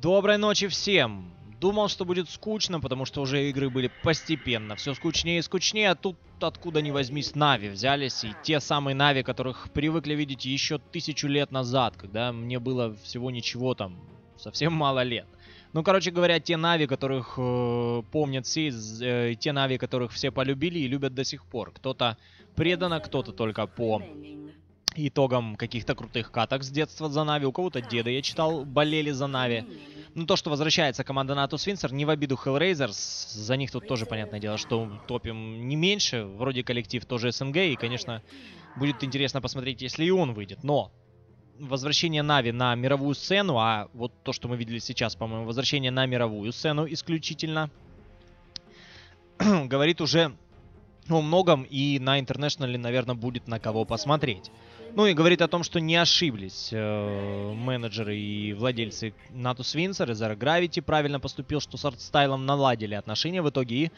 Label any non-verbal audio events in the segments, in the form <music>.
Доброй ночи всем! Думал, что будет скучно, потому что уже игры были постепенно. Все скучнее и скучнее, а тут откуда ни возьмись Na'Vi взялись. И те самые Na'Vi, которых привыкли видеть еще тысячу лет назад, когда мне было всего ничего там, совсем мало лет. Ну, короче говоря, те Na'Vi, которых э, помнят все, э, те Na'Vi, которых все полюбили и любят до сих пор. Кто-то преданно, кто-то только по итогам каких-то крутых каток с детства за Na'Vi. У кого-то деда, я читал, болели за Na'Vi. Ну, то, что возвращается команда Natus Vincere, не в обиду Hellraisers. За них тут тоже, понятное дело, что топим не меньше. Вроде коллектив тоже СНГ. И, конечно, будет интересно посмотреть, если и он выйдет. Но возвращение Na'Vi на мировую сцену, а вот то, что мы видели сейчас, по-моему, возвращение на мировую сцену исключительно, <clears throat> говорит уже о многом. И на International е, наверное, будет на кого посмотреть. Ну и говорит о том, что не ошиблись э, менеджеры и владельцы Natus Vincere и ZeroGravity правильно поступил, что с Артстайлом наладили отношения в итоге и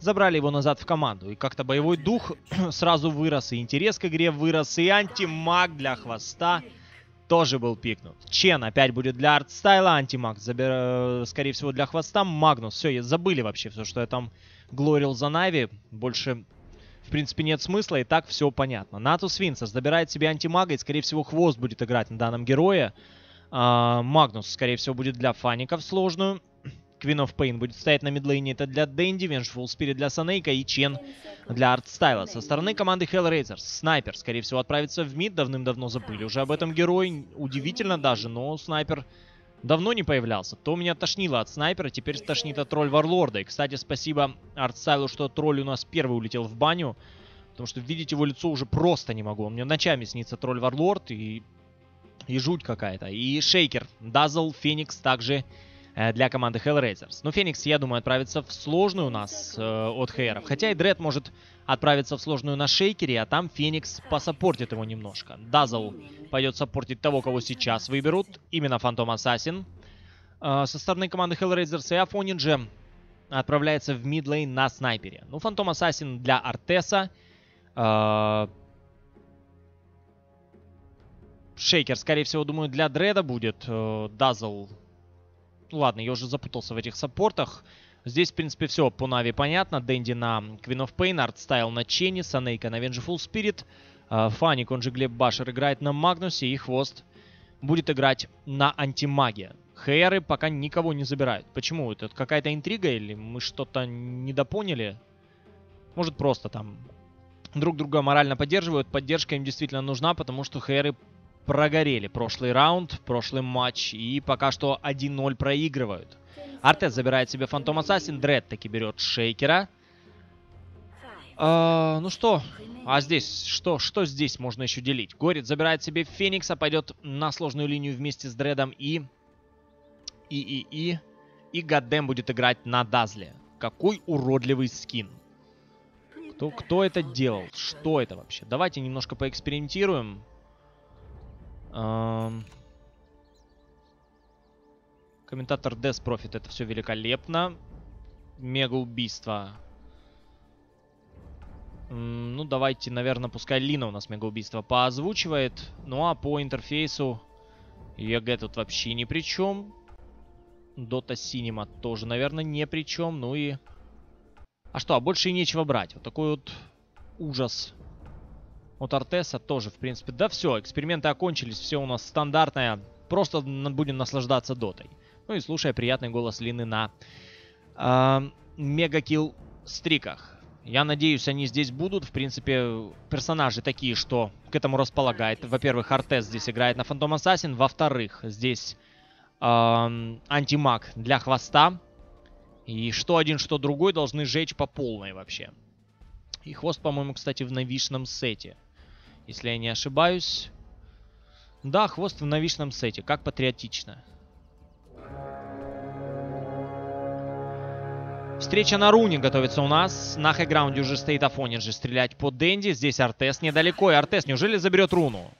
забрали его назад в команду. И как-то боевой дух <clears throat> сразу вырос, и интерес к игре вырос, и антимаг для Хвоста тоже был пикнут. Чен опять будет для Артстайла, антимаг, забер... Э, скорее всего, для Хвоста. Магнус, все, забыли вообще все, что я там говорил за Na'Vi. Больше в принципе, нет смысла, и так все понятно. Natus Vincere забирает себе антимага, и, скорее всего, Хвост будет играть на данном герое. А, Магнус, скорее всего, будет для Фаника в сложную. <clears throat> Queen of Pain будет стоять на mid lane е, это для Дэнди, Vengeful Spirit для Санейка и Чен для Артстайла. Со стороны команды Hellraisers, Снайпер, скорее всего, отправится в мид, давным-давно забыли уже об этом герое, удивительно даже, но Снайпер давно не появлялся. То меня тошнило от снайпера, теперь тошнит от тролль Варлорда. И, кстати, спасибо Артстайлу, что тролль у нас первый улетел в баню. Потому что видеть его лицо уже просто не могу. У меня ночами снится тролль Варлорд и... И жуть какая-то. И Шейкер, Дазл, Феникс также для команды Hellraisers. Ну, Феникс, я думаю, отправится в сложную у нас э, от Хейров. Хотя и Дред может отправиться в сложную на Shaker е, а там Феникс посаппортит его немножко. Dazzle пойдет саппортить того, кого сейчас выберут. Именно Phantom Assassin. Э, со стороны команды Hellraisers и Afoninje отправляется в mid lane на снайпере. Ну, Phantom Assassin для Артеса. Э, Shaker, скорее всего, думаю, для Дреда будет. Э, Dazzle. Ладно, я уже запутался в этих саппортах. Здесь, в принципе, все по Na'Vi понятно. Дэнди на Queen of Pain, Артстайл на Чене, Санейка на Vengeful Spirit. Uh, Фаник, он же Глеб Башер, играет на Магнусе. И Хвост будет играть на Антимаге. Хейеры пока никого не забирают. Почему? Это какая-то интрига или мы что-то недопоняли? Может, просто там друг друга морально поддерживают. Поддержка им действительно нужна, потому что Хейеры прогорели прошлый раунд, прошлый матч. И пока что 1-0 проигрывают. Артес забирает себе Фантом Ассасин. Дред таки берет Шейкера. А, ну что? А здесь? Что, что здесь можно еще делить? Горит забирает себе Феникса. Пойдет на сложную линию вместе с Дредом. И... И, и, и... И Гаддем будет играть на Дазле. Какой уродливый скин. Кто, кто это делал? Что это вообще? Давайте немножко поэкспериментируем. Комментатор Death Prophet, это все великолепно. Мега убийство. Ну, давайте, наверное, пускай Лина у нас мега убийство поозвучивает. Ну, а по интерфейсу EG тут вообще ни при чем. Dota Cinema тоже, наверное, не при чем. Ну и... А что, а больше и нечего брать. Вот такой вот ужас от Артеса тоже, в принципе. Да все, эксперименты окончились, все у нас стандартное. Просто будем наслаждаться дотой. Ну и слушая приятный голос Лины на э, мегакилл стриках. Я надеюсь, они здесь будут. В принципе, персонажи такие, что к этому располагает. Во-первых, Артес здесь играет на Фантом Ассасин. Во-вторых, здесь э, антимаг для хвоста. И что один, что другой должны жечь по полной вообще. И хвост, по-моему, кстати, в новишном сете. Если я не ошибаюсь. Да, хвост в навишном сете. Как патриотично. Встреча на руне готовится у нас. На хайграунде уже стоит Афонин стрелять по Дэнди. Здесь Артес недалеко. И Артес неужели заберет руну?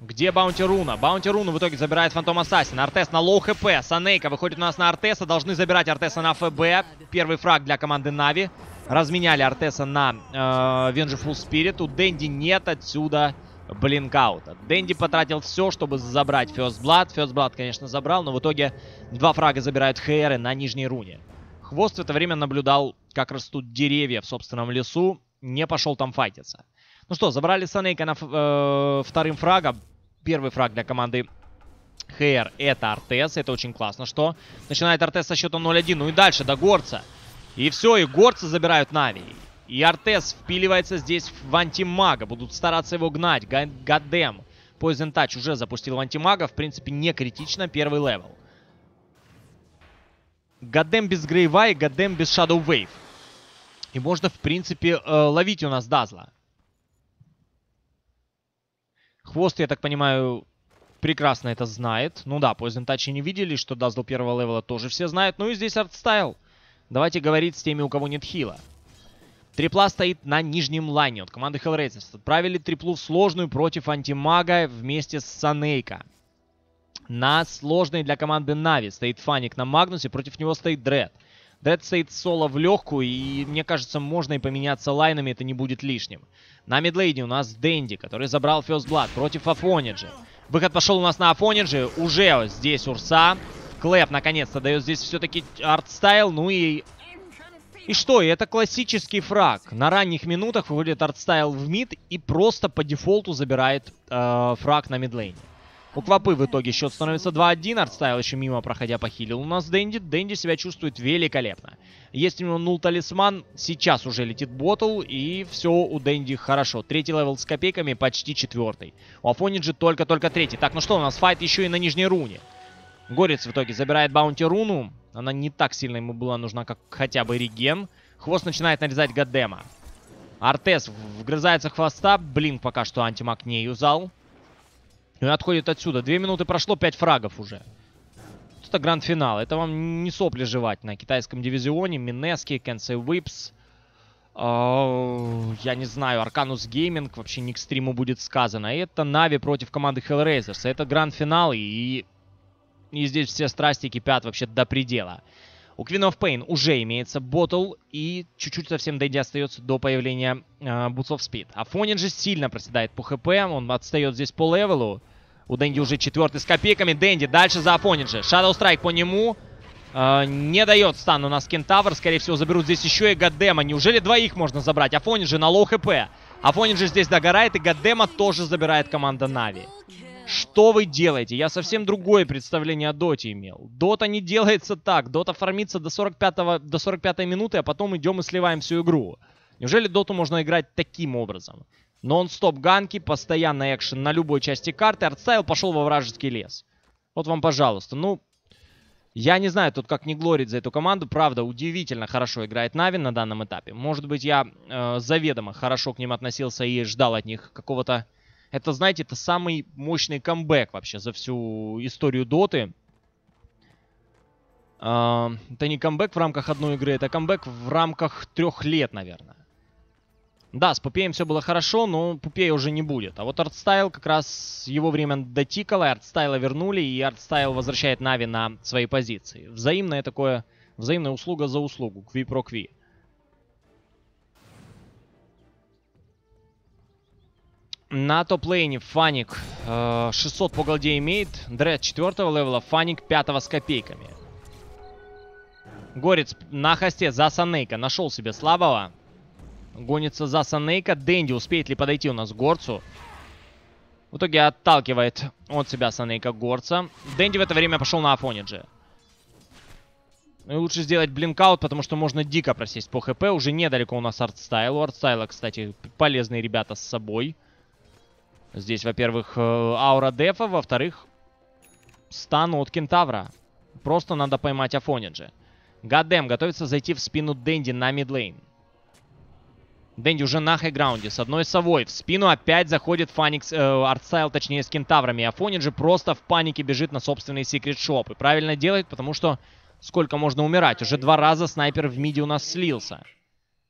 Где Bounty Руна? Bounty Руну в итоге забирает Phantom Assassin. Артес на low HP. Санейка выходит у нас на Артеса. Должны забирать Артеса на ФБ. Первый фраг для команды Нави. Разменяли Артеса на э, Vengeful Spirit. У Дэнди нет отсюда блинкаута. Дэнди потратил все, чтобы забрать First Blood. First Blood, конечно, забрал, но в итоге два фрага забирают Хейры на нижней руне. Хвост в это время наблюдал, как растут деревья в собственном лесу, не пошел там файтиться. Ну что, забрали Санейка на э, вторым фрагом. Первый фраг для команды Хейр это Артес, это очень классно, что начинает Артес со счета 0-1, ну и дальше до Горца. И все, и Горца забирают Нави. И Артес впиливается здесь в антимага. Будут стараться его гнать. Гаддем. Poison Touch уже запустил антимага. В принципе, не критично. Первый левел. Гаддем без Грейва и Гаддем без Shadow Wave. И можно, в принципе, э, ловить у нас Дазла. Хвост, я так понимаю, прекрасно это знает. Ну да, Poison Touch не видели, что Дазл первого левела тоже все знают. Ну и здесь артстайл. Давайте говорить с теми, у кого нет хила. Трипла стоит на нижнем лайне от команды Hellraisers. Отправили триплу в сложную против антимага вместе с Санейка. На сложной для команды Нави стоит Фаник на Магнусе, против него стоит Дред. Дред стоит соло в легкую, и мне кажется, можно и поменяться лайнами, это не будет лишним. На мидлейне у нас Дэнди, который забрал First Blood против Афониджи. Выход пошел у нас на Афониджи, уже здесь Урса. Clap наконец-то дает здесь все-таки артстайл, ну и и что, это классический фраг. На ранних минутах выводит артстайл в мид и просто по дефолту забирает э, фраг на мидлейне. У Квапы в итоге счет становится 2-1. Артстайл еще мимо проходя похилил у нас Дэнди. Дэнди себя чувствует великолепно. Есть у него Null Talisman. Сейчас уже летит bottle. И все у Дэнди хорошо. Третий левел с копейками, почти четвертый. У Афониджи только-только третий. Так, ну что, у нас файт еще и на нижней руне. Горец в итоге забирает bounty руну. Она не так сильно ему была нужна, как хотя бы реген. Хвост начинает нарезать Гаддема. Артес вгрызается хвоста. Blink пока что антимаг не юзал. И отходит отсюда. Две минуты прошло, пять фрагов уже. Это гранд-финал. Это вам не сопли жевать на китайском дивизионе. Минески, Кенсей Уипс. Я не знаю, Arcanys Gaming, вообще не к стриму будет сказано. Это Нави против команды Hellraisers. Это гранд-финал, и и здесь все страсти кипят вообще до предела. У Queen of Pain уже имеется bottle, и чуть-чуть совсем Дэнди остается до появления э, Boots of Speed. Афонинджи сильно проседает по HP, он отстает здесь по левелу. У Дэнди уже четвертый с копейками. Дэнди дальше за Афонинджи. Shadow Strike по нему. Э, не дает стан у нас Кентавр. Скорее всего, заберут здесь еще и Гаддема. Неужели двоих можно забрать? Афонинджи на low HP. Афонинджи здесь догорает, и Гаддема тоже забирает команда Нави. Что вы делаете? Я совсем другое представление о доте имел. Дота не делается так. Дота фармится до 45, до 45 минуты, а потом идем и сливаем всю игру. Неужели доту можно играть таким образом? Нон-стоп ганки, постоянный экшен на любой части карты. Артстайл пошел во вражеский лес. Вот вам, пожалуйста. Ну, я не знаю тут как не глорить за эту команду. Правда, удивительно хорошо играет Нави на данном этапе. Может быть, я э, заведомо хорошо к ним относился и ждал от них какого-то это, знаете, это самый мощный камбэк вообще за всю историю Доты. Uh, это не камбэк в рамках одной игры, это камбэк в рамках трех лет, наверное. Да, с Пупеем все было хорошо, но Пупея уже не будет. А вот артстайл как раз его время дотикало, и артстайла вернули, и артстайл возвращает Нави на свои позиции. Взаимное такое, взаимная услуга за услугу, quid pro quo. На топ-лейне Фаник э, 600 по голде имеет. Дред 4 левела, Фаник 5 с копейками. Горец на хейсте за Санейка. Нашел себе слабого. Гонится за Санейка. Дэнди успеет ли подойти у нас к Горцу? В итоге отталкивает от себя Санейка Горца. Дэнди в это время пошел на Афониджи. Ну и лучше сделать blink out, потому что можно дико просесть по HP. Уже недалеко у нас артстайл. У артстайла, кстати, полезные ребята с собой. Здесь, во-первых, э, аура дефа, во-вторых, стан от кентавра. Просто надо поймать Афониджи. Гадем готовится зайти в спину Дэнди на мидлейн. Дэнди уже на хайграунде с одной совой. В спину опять заходит Фаникс, э, артстайл, точнее, с кентаврами. Афониджи просто в панике бежит на собственный secret shop. И правильно делает, потому что сколько можно умирать. Уже два раза снайпер в миде у нас слился.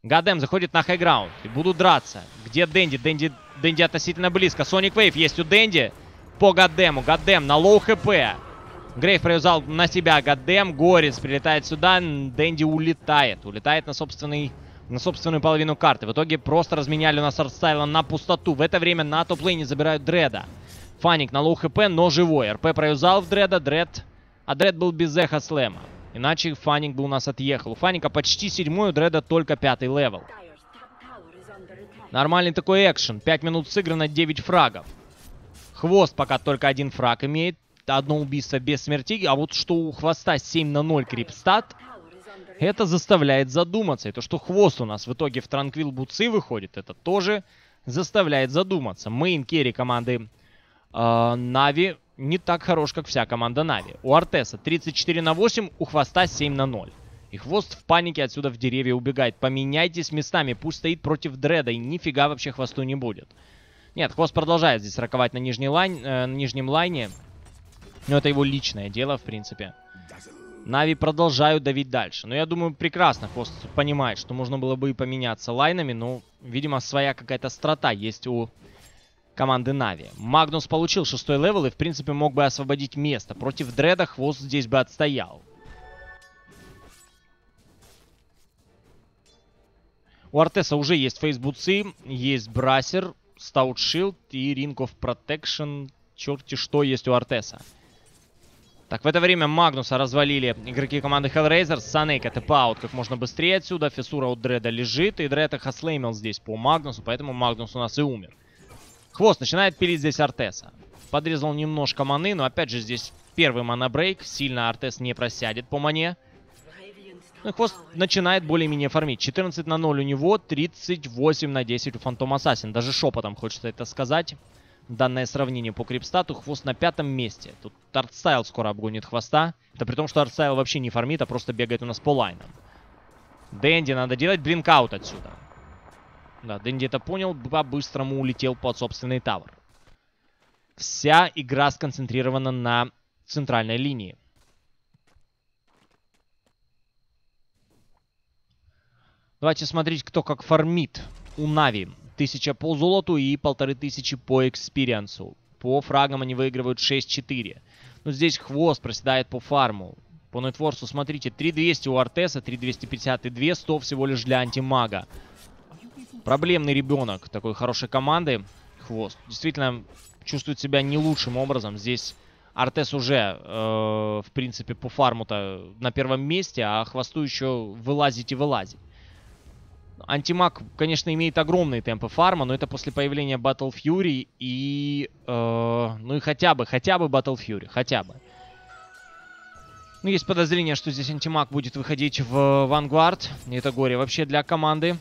Гадем заходит на хайграунд. И будут драться. Где Дэнди? Дэнди, Дэнди относительно близко. Sonic Wave есть у Дэнди. По Гадему. Гадем на low HP. Grave привязал на себя Гадем. Горец прилетает сюда. Дэнди улетает. Улетает на собственный на собственную половину карты. В итоге просто разменяли у нас артстайла на пустоту. В это время на топ-лейне забирают Дреда. Фаник на low HP, но живой. РП прожал в Дреда, Дред... А Дред был без эхо слэма. Иначе Фаник бы у нас отъехал. У Фаника почти седьмой, у Дреда только пятый левел. Нормальный такой экшен. 5 минут сыграно, 9 фрагов. Хвост пока только один фраг имеет. Одно убийство без смерти. А вот что у хвоста 7 на 0 creep stat, это заставляет задуматься. И то, что хвост у нас в итоге в Tranquil Boots ы выходит, это тоже заставляет задуматься. Main carry команды э, Нави не так хорош, как вся команда Нави. У Артеса 34 на 8, у Хвоста 7 на 0. И Хвост в панике отсюда в деревья убегает. Поменяйтесь местами, пусть стоит против Дреда, и нифига вообще Хвосту не будет. Нет, Хвост продолжает здесь раковать на, нижней лайн, э, на нижнем лайне. Но это его личное дело, в принципе. Нави продолжают давить дальше. Но я думаю, прекрасно Хвост понимает, что можно было бы и поменяться лайнами. Но, видимо, своя какая-то страта есть у команды Нави. Магнус получил шестой level и, в принципе, мог бы освободить место. Против Дреда Хвост здесь бы отстоял. У Артеса уже есть фейсбуцы, есть Брасер, Shield и Ring of Protection. Черти что есть у Артеса. Так, в это время Магнуса развалили игроки команды Hellraiser. Санейк это паут как можно быстрее отсюда. Фиссура у Дреда лежит. И Дред их ослеймил здесь по Магнусу, поэтому Магнус у нас и умер. Хвост начинает пилить здесь Артеса. Подрезал немножко маны, но опять же здесь первый манабрейк. Сильно Артес не просядет по мане. Ну Хвост начинает более-менее фармить. 14 на 0 у него, 38 на 10 у Phantom Assassin. Даже шепотом хочется это сказать данное сравнение по крипстату. Хвост на пятом месте. Тут артстайл скоро обгонит хвоста. Это при том, что артстайл вообще не фармит, а просто бегает у нас по лайнам. Дэнди надо делать blink out отсюда. Да, Дэнди это понял, по-быстрому улетел под собственный tower. Вся игра сконцентрирована на центральной линии. Давайте смотреть, кто как фармит у Нави. Тысяча по золоту и полторы тысячи по экспириенсу. По фрагам они выигрывают 6-4. Но здесь хвост проседает по фарму. По нетворсу, смотрите, 3200 у Артеса, 3250 и 200 всего лишь для антимага. Проблемный ребенок такой хорошей команды. Хвост. Действительно чувствует себя не лучшим образом. Здесь Артес уже, э, в принципе, по фарму-то на первом месте, а Хвосту еще вылазить и вылазить. Антимаг, конечно, имеет огромные темпы фарма, но это после появления Battle Fury и... Э, ну и хотя бы, хотя бы Battle Fury, хотя бы. Ну, есть подозрение, что здесь Антимаг будет выходить в Вангвард. Это горе вообще для команды.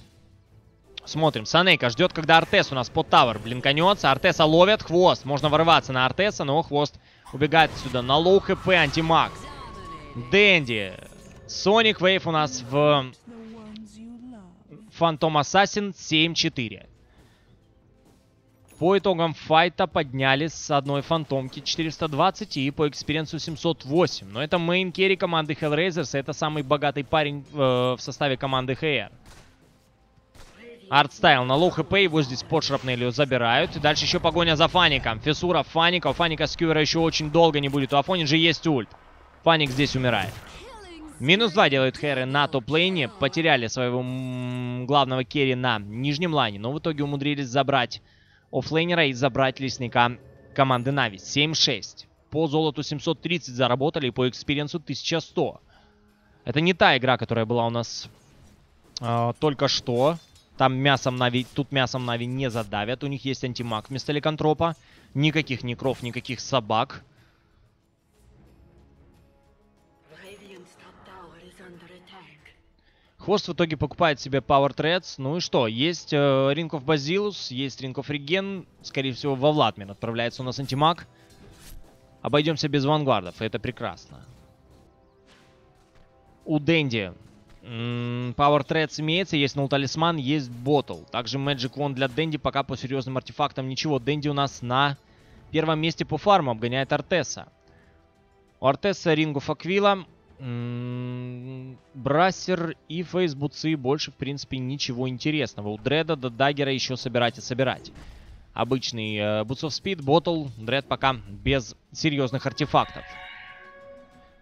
Смотрим. Санейка ждет, когда Артес у нас под tower блинканется. Артеса ловят. Хвост. Можно вырываться на Артеса, но хвост убегает отсюда. На low HP антимаг. Дэнди. Sonic Wave у нас в Phantom Assassin 7-4. По итогам файта поднялись с одной фантомки 420 и по экспириенсу 708. Но это main carry команды Hellraisers, это самый богатый парень э, в составе команды HR. Артстайл на low HP, его здесь под шрапнелью забирают. И дальше еще погоня за Фаником. Фиссура Фаника. У Фаника скьюера еще очень долго не будет. У Афониндже есть ульт. Фаник здесь умирает. Минус 2 делают Хэры на топ-лейне. Потеряли своего главного керри на нижнем лайне. Но в итоге умудрились забрать оффлейнера и забрать лесника команды Нави. 7-6. По золоту 730 заработали, по экспириенсу 1100. Это не та игра, которая была у нас э, только что. Там мясом Нави, тут мясом Нави не задавят. У них есть антимаг вместо ликантропа. Никаких некров, никаких собак. Хвост в итоге покупает себе Power Threads. Ну и что? Есть э, Ring of Basilis, есть Ring of Regen. Скорее всего, во Владмин отправляется у нас антимаг. Обойдемся без вангардов, и это прекрасно. У Дэнди Power Threads имеется, есть нул талисман, есть ботл. Также Magic Wand для Дэнди пока по серьезным артефактам ничего. Дэнди у нас на первом месте по фарму, обгоняет Артеса. У Артеса Рингу Факвила Брассер и фейсбуцы больше, в принципе, ничего интересного. У Дреда до Даггера еще собирать и собирать. Обычный э, Boots of Speed, Ботл, Дред пока без серьезных артефактов.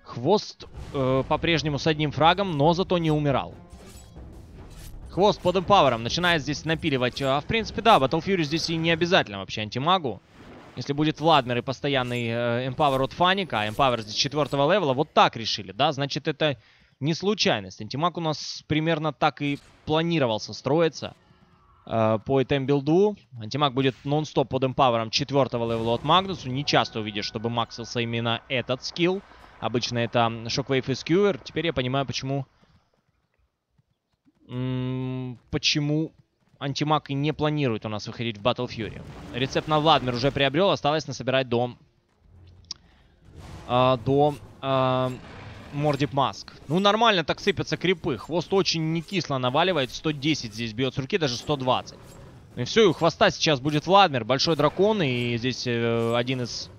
Хвост э, по-прежнему с одним фрагом, но зато не умирал. Хвост под эмпавером начинает здесь напиливать. А, в принципе, да, Battle здесь и не обязательно вообще антимагу. Если будет Владмир и постоянный э, от Фаника, а эмпавер здесь четвертого левела, вот так решили, да, значит это не случайность. Антимаг у нас примерно так и планировался строиться э, по этом билду. Антимаг будет нон-стоп под эмпавером четвертого левела от Магнусу. Не часто увидишь, чтобы максился именно этот скилл. Обычно это Shockwave и Skewer. Теперь я понимаю, почему... почему антимаг и не планирует у нас выходить в Battle Fury. Рецепт на Владмир уже приобрел, осталось насобирать до... Э, до... Э, Мордип Маск. Ну, нормально так сыпятся крипы. Хвост очень не кисло наваливает. 110 здесь бьет с руки, даже 120. Ну и все, и у хвоста сейчас будет Владмир. Большой дракон, и здесь э, один из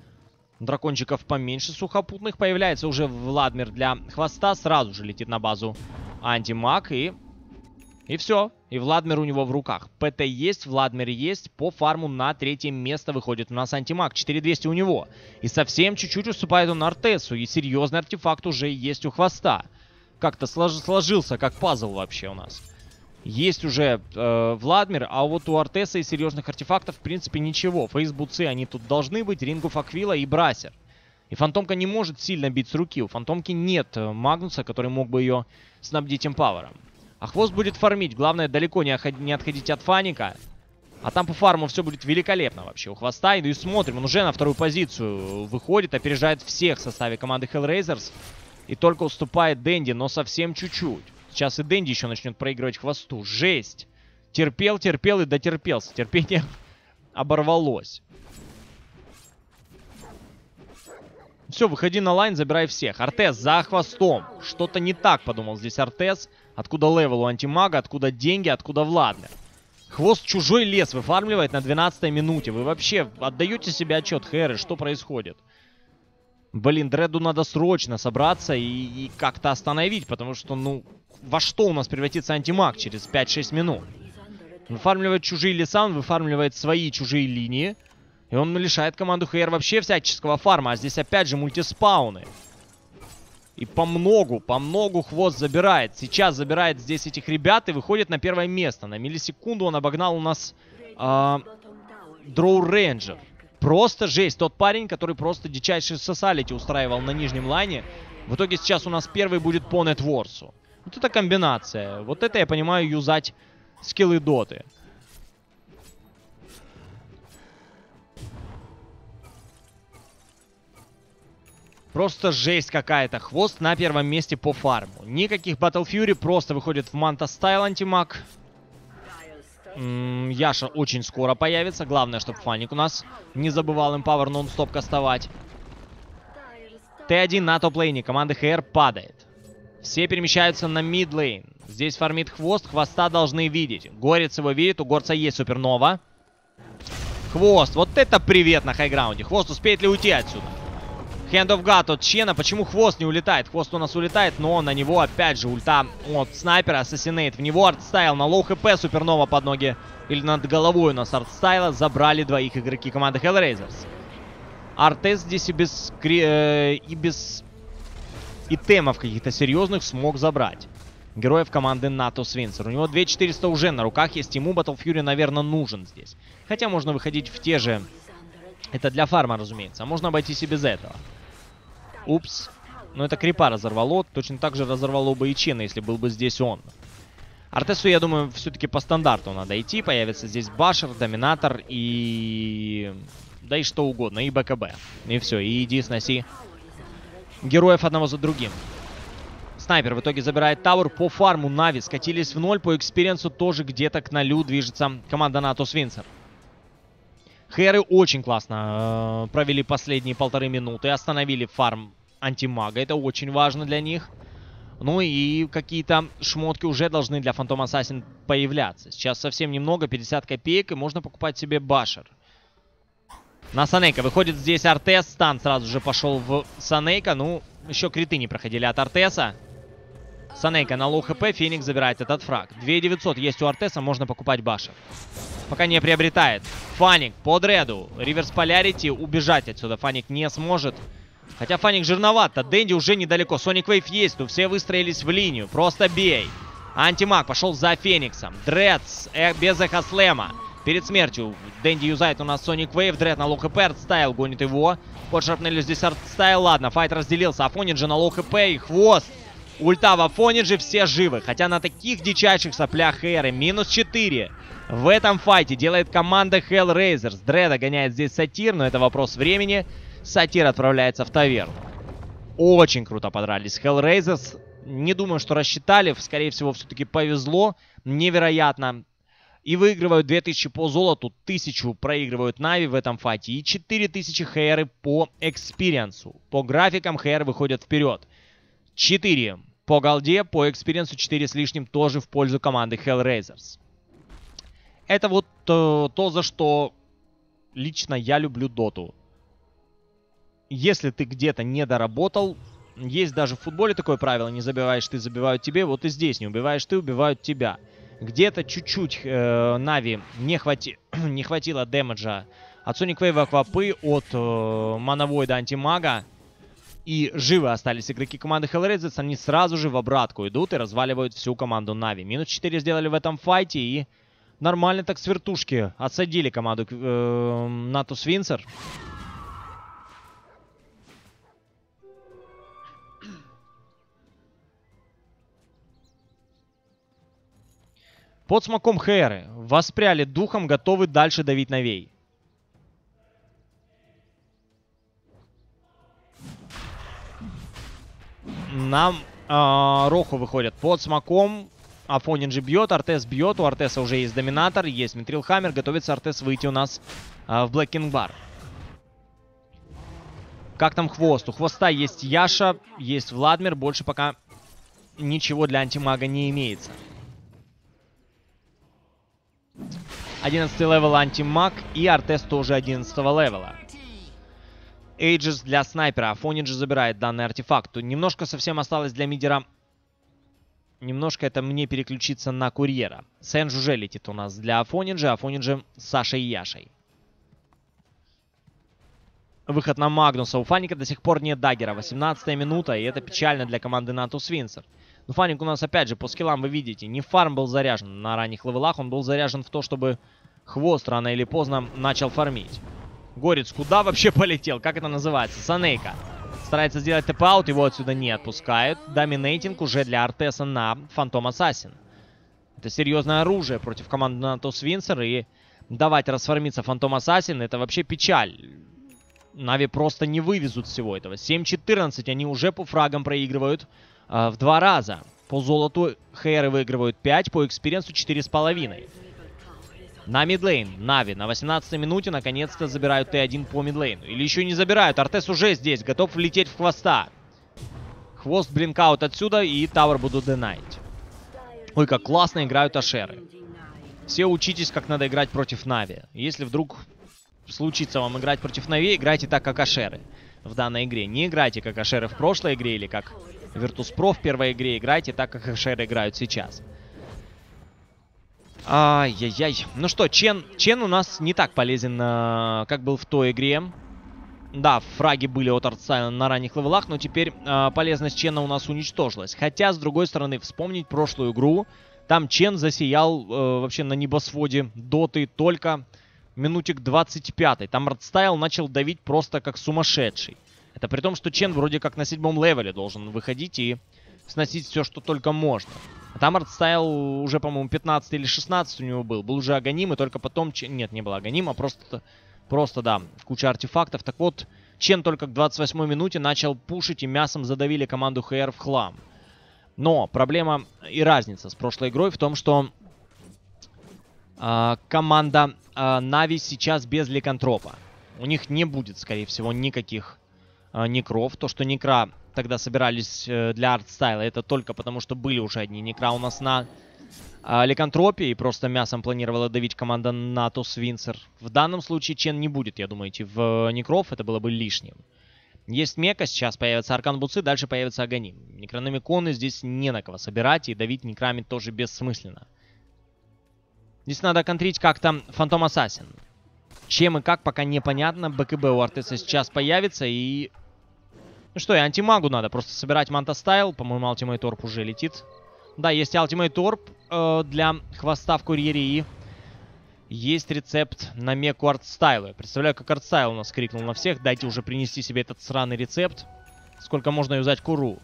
дракончиков поменьше сухопутных появляется уже Владмир для хвоста. Сразу же летит на базу антимаг, и и все. И Владмир у него в руках. ПТ есть, Владмир есть. По фарму на третье место выходит у нас антимаг. 4200 у него. И совсем чуть-чуть уступает он Артесу. И серьезный артефакт уже есть у хвоста. Как-то слож сложился, как пазл вообще у нас. Есть уже э, Владмир, а вот у Артеса и серьезных артефактов в принципе ничего. Фейсбуцы они тут должны быть, Рингу Аквила и Брасер. И Фантомка не может сильно бить с руки. У Фантомки нет э, Магнуса, который мог бы ее снабдить эмпавером. А хвост будет фармить. Главное, далеко не, не отходить от фаника. А там по фарму все будет великолепно вообще. У хвоста иду и смотрим. Он уже на вторую позицию выходит, опережает всех в составе команды Hellraisers. И только уступает Дэнди, но совсем чуть-чуть. Сейчас и Дэнди еще начнет проигрывать хвосту. Жесть. Терпел, терпел и дотерпелся. Терпение <laughs> оборвалось. Все, выходи на лайн, забирай всех. Артес за хвостом. Что-то не так, подумал здесь Артес. Откуда level у антимага, откуда деньги, откуда Vladmir. Хвост чужой лес выфармливает на 12 минуте. Вы вообще отдаете себе отчет, Хэры, что происходит? Блин, Дреду надо срочно собраться и, и как-то остановить, потому что, ну, во что у нас превратится антимаг через 5-6 минут? Выфармливает чужие леса, он выфармливает свои чужие линии. И он лишает команду HR вообще всяческого фарма. А здесь опять же мультиспауны. И по многу, по многу хвост забирает. Сейчас забирает здесь этих ребят и выходит на первое место. На миллисекунду он обогнал у нас э, Дроу Рейнджер. Просто жесть. Тот парень, который просто дичайший сосалити устраивал на нижнем лайне. В итоге сейчас у нас первый будет по нетворсу. Вот это комбинация. Вот это я понимаю юзать скиллы доты. Просто жесть какая-то. Хвост на первом месте по фарму. Никаких Battle Fury, просто выходит в Манта Стайл антимаг. Яша очень скоро появится. Главное, чтобы Фаник у нас не забывал Empower нон-стоп кастовать. Т1 на топ-лейне команды ХР падает. Все перемещаются на мид-лейн. Здесь фармит хвост, хвоста должны видеть. Горец его видит, у горца есть супернова. Хвост, вот это привет на хайграунде. Хвост успеет ли уйти отсюда? Hand of God от Чена. Почему хвост не улетает? Хвост у нас улетает, но на него опять же ульта от снайпера, Assassinate. В него артстайл на low HP, супернова под ноги. Или над головой у нас артстайла. Забрали двоих игроки команды Hellraisers. Артес здесь и без, э, и без итемов каких-то серьезных смог забрать. Героев команды Natus Vincere. У него 2400 уже на руках есть. Ему Battle Fury, наверное, нужен здесь. Хотя можно выходить в те же... Это для фарма, разумеется. А можно обойтись и без этого. Упс. Но это крипа разорвало. Точно так же разорвало бы и Чена, если был бы здесь он. Артесу, я думаю, все-таки по стандарту надо идти. Появится здесь Basher, Dominator и... Да и что угодно. И БКБ. И все. И иди сноси героев одного за другим. Снайпер в итоге забирает tower по фарму. Нави скатились в ноль. По экспириенсу тоже где-то к нулю движется команда Natus Vincere. Хэры очень классно э, провели последние полторы минуты. Остановили фарм антимага. Это очень важно для них. Ну и какие-то шмотки уже должны для Phantom Assassin появляться. Сейчас совсем немного, 50 копеек, и можно покупать себе Basher. На Санейка выходит здесь Артес. Стан сразу же пошел в Санейка. Ну, еще криты не проходили от Артеса. Санейка на low HP, Феникс забирает этот фраг. 2900 есть у Артеса, можно покупать Basher. Пока не приобретает. Фаник по Дреду. Reverse Polarity. Убежать отсюда Фаник не сможет. Хотя Фаник жирновато. Дэнди уже недалеко. Sonic Wave есть. но все выстроились в линию. Просто бей. Антимаг пошел за Фениксом. Дред с э, без Echo Slam а. Перед смертью Дэнди юзает у нас Sonic Wave. Дред на low HP. Артстайл гонит его. Под шрапнелью здесь Артстайл. Ладно, файт разделился. Афониндже на low HP и хвост. Ульта в Афониндже. Все живы. Хотя на таких дичайших соплях Хэры. Минус 4. В этом файте делает команда Hellraisers. Дреда гоняет здесь Сатир, но это вопрос времени. Сатир отправляется в таверну. Очень круто подрались Hellraisers. Не думаю, что рассчитали. Скорее всего, все-таки повезло. Невероятно. И выигрывают 2000 по золоту, 1000 проигрывают Нави в этом файте и 4000 Хэры по экспириенсу. По графикам Хэры выходят вперед. 4 по голде, по экспириенсу 4 с лишним тоже в пользу команды Hellraisers. Это вот э, то, за что лично я люблю доту. Если ты где-то не доработал, есть даже в футболе такое правило, не забиваешь ты, забивают тебе, вот и здесь не убиваешь ты, убивают тебя. Где-то чуть-чуть э, Нави не, хвати... <clears throat> не хватило дэмэджа от Sonic Wave Аквапы, от э, Мановойда Антимага. И живы остались игроки команды Hellraisers, они сразу же в обратку идут и разваливают всю команду Нави. Минус 4 сделали в этом файте и нормально так с вертушки отсадили команду э, Натус. Под смоком Хейры. Воспряли духом, готовы дальше давить новей. Нам э, Роху выходят под смоком. Афонинджи бьет, Артес бьет. У Артеса уже есть доминатор, есть Mithril Hammer. Готовится Артес выйти у нас э, в Black King Bar. Как там хвост? У хвоста есть Yasha, есть Владмир. Больше пока ничего для антимага не имеется. 11 level антимаг и Артес тоже 11 level а. Aegis для снайпера. Афонинджи забирает данный артефакт. Немножко совсем осталось для мидера. Немножко это мне переключиться на курьера. Сенж уже летит у нас для Афониджи. Афониджи с Сашей и Яшей. Выход на Магнуса. У Фаника до сих пор нет даггера. 18 минута, и это печально для команды Натус Винсер. Но Фаник у нас, опять же, по скиллам вы видите, не фарм был заряжен на ранних левелах, он был заряжен в то, чтобы хвост рано или поздно начал фармить. Горец куда вообще <laughs> полетел? Как это называется? Санейка. Старается сделать TP out, его отсюда не отпускают. Dominating уже для Артеса на Phantom Assassin. Это серьезное оружие против команды Natus Vincere. И давать расформиться Phantom Assassin, это вообще печаль. Нави просто не вывезут всего этого. 7-14 они уже по фрагам проигрывают э, в два раза. По золоту Хейры выигрывают 5, по experience у 4,5. На mid lane Нави на 18 минуте наконец-то забирают Т1 по mid lane у. Или еще не забирают. Артес уже здесь, готов влететь в хвоста. Хвост блинкаут отсюда и Тавер будут денайт. Ой, как классно играют Ашеры. Все учитесь, как надо играть против Нави. Если вдруг случится вам играть против Нави, играйте так, как Ашеры в данной игре. Не играйте, как Ашеры в прошлой игре или как Virtus.pro в первой игре. Играйте так, как Ашеры играют сейчас. Ай-яй-яй. Ну что, Чен, Чен у нас не так полезен, э, как был в той игре. Да, фраги были от Артстайла на ранних level ах, но теперь э, полезность Чена у нас уничтожилась. Хотя, с другой стороны, вспомнить прошлую игру, там Чен засиял э, вообще на небосводе доты только минутик 25. Там Артстайл начал давить просто как сумасшедший. Это при том, что Чен вроде как на седьмом level е должен выходить и сносить все, что только можно. А там артстайл уже, по-моему, 15 или 16 у него был. Был уже Аганим, и только потом... Нет, не было Аганим, а просто, просто, да, куча артефактов. Так вот, Чен только к 28 минуте начал пушить, и мясом задавили команду ХР в хлам. Но проблема и разница с прошлой игрой в том, что э, команда э, Нави сейчас без ликантропа. У них не будет, скорее всего, никаких э, некров. То, что некра тогда собирались э, для артстайла, это только потому, что были уже одни некра у нас на э, Ликантропе, и просто мясом планировала давить команда НАТО Свинцер. В данном случае Чен не будет, я думаю, идти в э, некров, это было бы лишним. Есть мека, сейчас появится Arcane Boots ы, дальше появится Аганим. Некрономиконы здесь не на кого собирать, и давить некрами тоже бессмысленно. Здесь надо контрить как-то Phantom Assassin. Чем и как, пока непонятно. БКБ у Артеса сейчас появится, и ну что, и антимагу надо просто собирать Manta Style. По-моему, Ultimate Orb уже летит. Да, есть Ultimate Orb э, для хвоста в курьере и есть рецепт на меку артстайла. Представляю, как артстайл у нас крикнул на всех. Дайте уже принести себе этот сраный рецепт. Сколько можно юзать куру.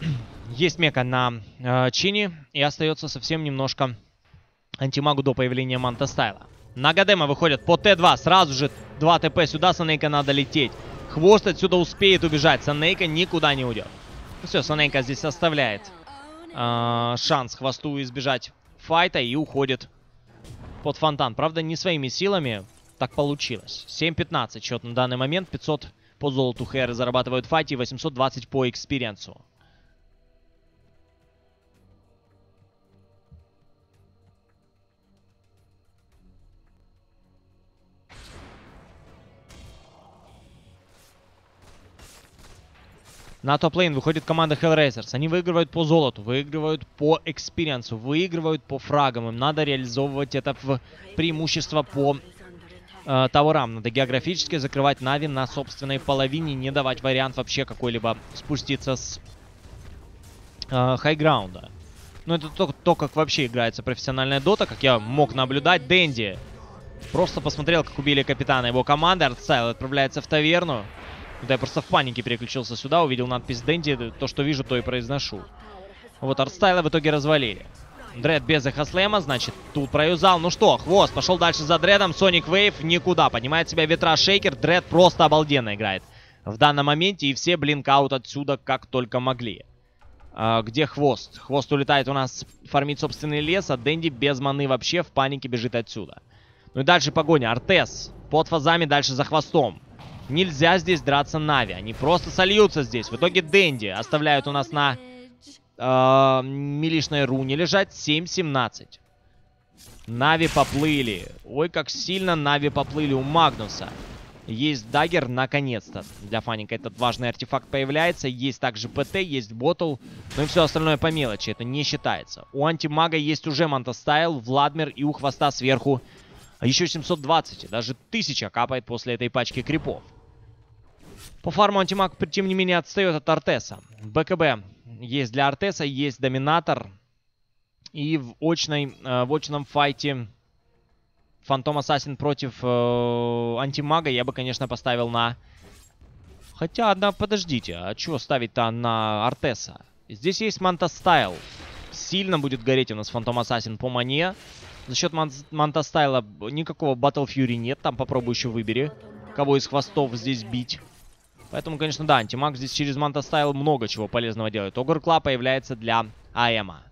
<clears throat> Есть мека на э, Чини. И остается совсем немножко антимагу до появления Манта Стайла. На Гадема выходят по Т2. Сразу же 2 ТП сюда. Санейка надо лететь. Хвост отсюда успеет убежать. Санейка никуда не уйдет. Все, Санейка здесь оставляет э, шанс хвосту избежать файта и уходит под фонтан. Правда, не своими силами так получилось. 7-15 счет на данный момент. 500 по золоту Хейры зарабатывают в файте и 820 по experience у. На top lane выходит команда Hellraisers. Они выигрывают по золоту, выигрывают по experience у, выигрывают по фрагам. Им надо реализовывать это в преимущество по э, tower ам. Надо географически закрывать Нави на собственной половине, не давать вариант вообще какой-либо спуститься с э, high ground а. Ну, это то, то, как вообще играется профессиональная дота, как я мог наблюдать. Дэнди просто посмотрел, как убили капитана его команды. Артстайл отправляется в таверну. Да, я просто в панике переключился сюда, увидел надпись Дэнди, то, что вижу, то и произношу. Вот, артстайла в итоге развалили. Дред без Echo Slam а, значит, тут проюзал. Ну что, хвост пошел дальше за Дредом. Sonic Wave никуда. Поднимает себя ветра Шейкер. Дред просто обалденно играет в данном моменте. И все blink out отсюда как только могли. А, где хвост? Хвост улетает у нас фармить собственный лес, а Дэнди без маны вообще в панике бежит отсюда. Ну и дальше погоня. Артес под фазами дальше за хвостом. Нельзя здесь драться Нави. Они просто сольются здесь. В итоге Дэнди оставляют у нас на э, милишной руне лежать. 7-17. Нави поплыли. Ой, как сильно Нави поплыли у Магнуса. Есть dagger, наконец-то. Для Фаника этот важный артефакт появляется. Есть также ПТ, есть bottle. Ну и все остальное по мелочи. Это не считается. У антимага есть уже Manta Style, Владмир и у хвоста сверху еще 720. Даже 1000 капает после этой пачки крипов. По фарму антимаг, тем не менее, отстает от Артеса. БКБ есть для Артеса, есть Доминатор. И в, очной, э, в очном файте Фантом Ассасин против э, антимага я бы, конечно, поставил на... Хотя, да, подождите, а чего ставить-то на Артеса? Здесь есть Манта Стайл. Сильно будет гореть у нас Фантом Ассасин по мане. За счет Ман Манта Стайла никакого Battle Fury нет. Там попробуй еще выбери, кого из хвостов здесь бить. Поэтому, конечно, да, антимаг здесь через Manta Style много чего полезного делает. Ogre Club появляется для АМа.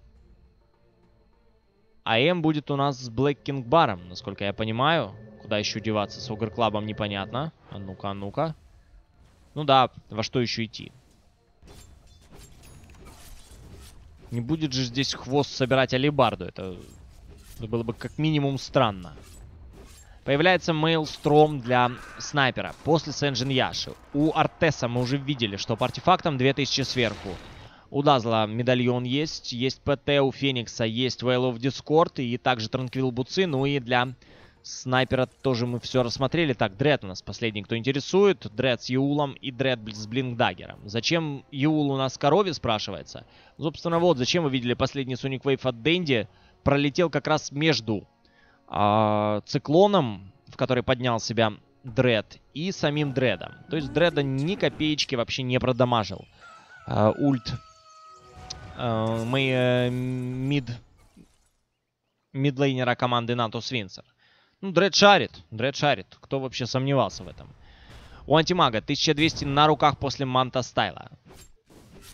АМ будет у нас с Black King Bar ом, насколько я понимаю. Куда еще деваться с Ogre Club ом, непонятно. А ну-ка, а ну-ка. Ну да, во что еще идти? Не будет же здесь хвост собирать алебарду. Это, это было бы как минимум странно. Появляется Мейлстром для снайпера после Сенджин Яши. У Артеса мы уже видели, что по артефактам 2000 сверху. У Дазла медальон есть, есть ПТ у Феникса, есть Veil of Discord и также Транквил Буцы. Ну и для снайпера тоже мы все рассмотрели. Так, Дред у нас последний, кто интересует. Дред с Юулом и Дред с Блинкдаггером. Зачем Юул у нас корове, спрашивается? Собственно, вот, зачем вы видели последний Sonic Wave от Дэнди? Пролетел как раз между э, циклоном, в который поднял себя Дред, и самим Дредом. То есть Дреда ни копеечки вообще не продамажил. Э, ульт э, мы, э, мид мидлейнера команды НАТО Свинцер. Ну, Дред шарит, Дред шарит. Кто вообще сомневался в этом? У антимага 1200 на руках после манта стайла.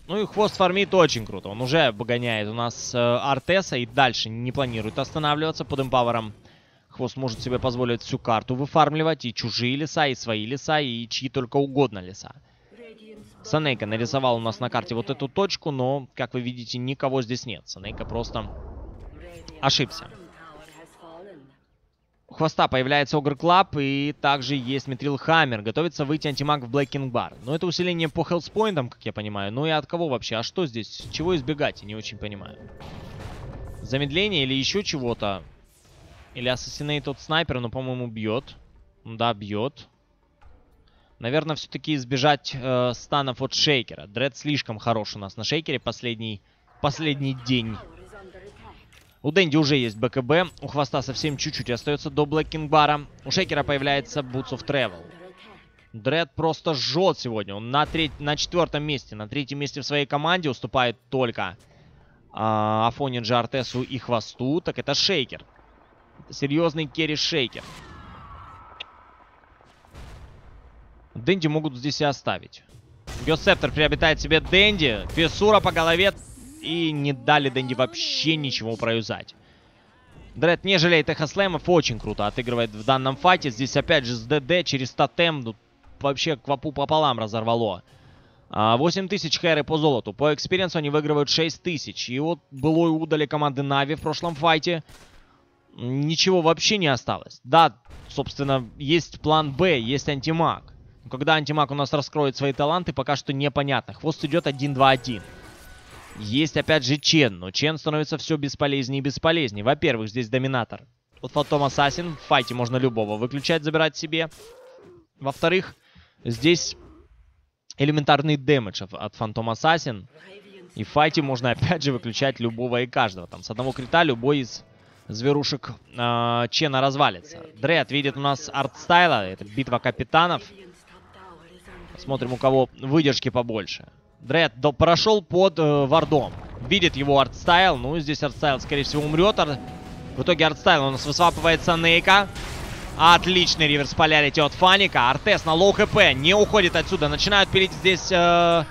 Ну и хвост фармит очень круто. Он уже обгоняет у нас э, Артеса и дальше не планирует останавливаться под Empower ом. Хвост может себе позволить всю карту выфармливать. И чужие леса, и свои леса, и чьи только угодно леса. Санейка нарисовал у нас на карте вот эту точку, но, как вы видите, никого здесь нет. Санейка просто ошибся. У хвоста появляется Ogre Club, и также есть Mithril Hammer. Готовится выйти антимаг в Black King Bar. Но это усиление по health point ам, как я понимаю. Ну и от кого вообще? А что здесь? Чего избегать? Я не очень понимаю. Замедление или еще чего-то? Или Assassinate от снайпера, но, по-моему, бьет. Да, бьет. Наверное, все-таки избежать э, станов от Шейкера. Дред слишком хорош у нас на Шейкере последний, последний день. У Дэнди уже есть БКБ, у Хвоста совсем чуть-чуть остается до Блэккингбара. У Шейкера появляется Boots of Travel. Дред просто жжет сегодня. Он на, треть, на четвертом месте, на третьем месте в своей команде уступает только а, Афонинджи, Артесу и Хвосту. Так это Шейкер. Серьезный carry-шейкер. Дэнди могут здесь и оставить. Ghost Scepter приобретает себе Дэнди. Fissure по голове. И не дали Дэнди вообще ничего проюзать. Дред не жалеет Echo Slam ов. Очень круто отыгрывает в данном файте. Здесь опять же с ДД через тотем. Ну, вообще квапу пополам разорвало. 8 тысяч хэры по золоту. По экспириенсу они выигрывают 6 тысяч. И вот былой удали команды Нави в прошлом файте. Ничего вообще не осталось. Да, собственно, есть план Б, есть антимаг. Когда антимаг у нас раскроет свои таланты, пока что непонятно. Хвост идет 1-2-1. Есть опять же Чен, но Чен становится все бесполезнее и бесполезнее. Во-первых, здесь доминатор. Вот Phantom Assassin, в файте можно любого выключать, забирать себе. Во-вторых, здесь элементарный damage от Phantom Assassin. И в файте можно опять же выключать любого и каждого. Там с одного крита любой из зверушек э, Чена развалится. Дред видит у нас артстайла, это битва капитанов. Посмотрим, у кого выдержки побольше. Дред прошел под э, вардом. Видит его артстайл. Ну, здесь артстайл, скорее всего, умрет. Ар... В итоге артстайл у нас высвапывает Санейка. Отличный Reverse Polarity от Фаника. Артес на low HP не уходит отсюда. Начинают пилить здесь э,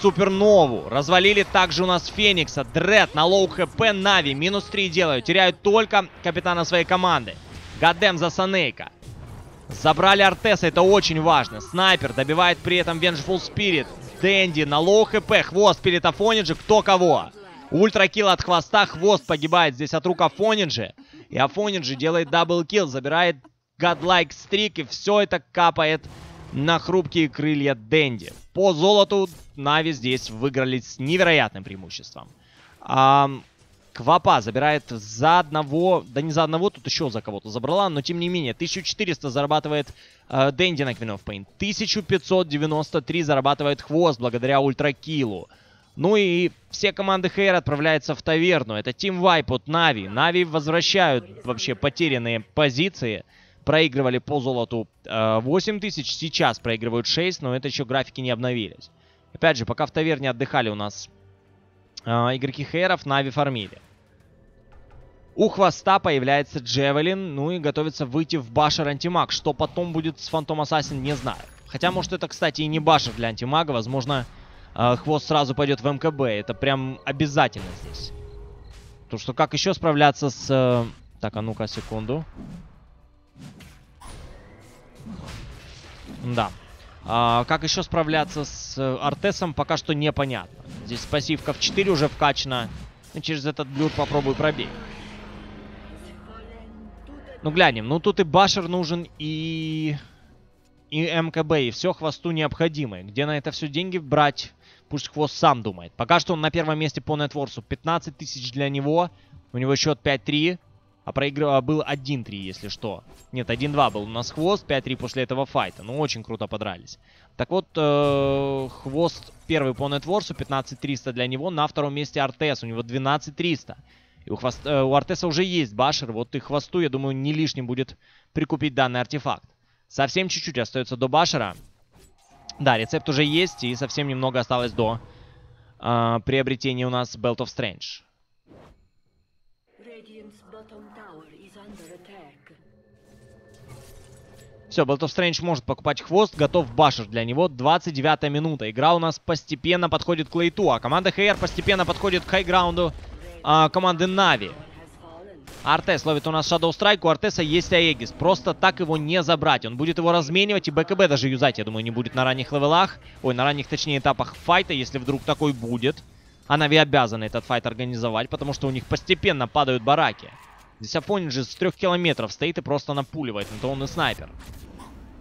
Супернову. Развалили также у нас Феникса. Дред на low HP Нави. Минус 3 делают. Теряют только капитана своей команды. Гадем за Санейка. Забрали Артеса, это очень важно. Снайпер добивает при этом Vengeful Spirit. Дэнди на low HP. Хвост перед Афониджи. Кто кого? Ultra kill от хвоста. Хвост погибает здесь от рук Афониджи. И Афониджи делает double kill. Забирает Godlike streak. И все это капает на хрупкие крылья Дэнди. По золоту Нави здесь выиграли с невероятным преимуществом. А, Квапа забирает за одного, да не за одного, тут еще за кого-то забрала, но тем не менее, 1400 зарабатывает э, Дэнди на Queen of Pain, 1593 зарабатывает Хвост благодаря ультракилу. Ну и все команды HR отправляются в таверну. Это team wipe от Нави. Нави возвращают вообще потерянные позиции. Проигрывали по золоту э, 8000, сейчас проигрывают 6, но это еще графики не обновились. Опять же, пока в таверне отдыхали у нас э, игроки Хейров, Нави фармили. У хвоста появляется Джевелин, ну и готовится выйти в башер антимаг. Что потом будет с Фантом Ассасин, не знаю. Хотя, может, это, кстати, и не башер для антимага. Возможно, э, хвост сразу пойдет в МКБ. Это прям обязательно здесь. То, что как еще справляться с... Э... Так, а ну-ка, секунду. Да. А, как еще справляться с э, Артесом, пока что непонятно. Здесь пассивка в 4 уже вкачана. И через этот блюр попробую пробей. Ну, глянем. Ну, тут и Башер нужен, и... И МКБ, и все хвосту необходимое. Где на это все деньги брать? Пусть хвост сам думает. Пока что он на первом месте по нетворсу. 15 тысяч для него. У него счет 5-3. А проигрывал был 1-3, если что. Нет, 1-2 был у нас хвост, 5-3 после этого файта. Ну, очень круто подрались. Так вот, э, хвост первый по нетворсу, 15-300 для него. На втором месте Артес, у него 12-300. И у, хвост, э, у Артеса уже есть башер. Вот и хвосту, я думаю, не лишним будет прикупить данный артефакт. Совсем чуть-чуть остается до башера. Да, рецепт уже есть, и совсем немного осталось до э, приобретения у нас Belt of Strange. Все, Belt of может покупать хвост, готов башер для него. 29 минута. Игра у нас постепенно подходит к лейту, а команда ХР постепенно подходит к хайграунду а, команды Нави. Артес ловит у нас Shadow Strike, у Артеса есть Аегис. Просто так его не забрать. Он будет его разменивать и БКБ даже юзать, я думаю, не будет на ранних левелах. Ой, на ранних, точнее, этапах файта, если вдруг такой будет. А Нави обязаны этот файт организовать, потому что у них постепенно падают бараки. Здесь Афониджи с трех километров стоит и просто напуливает. Но то он и снайпер.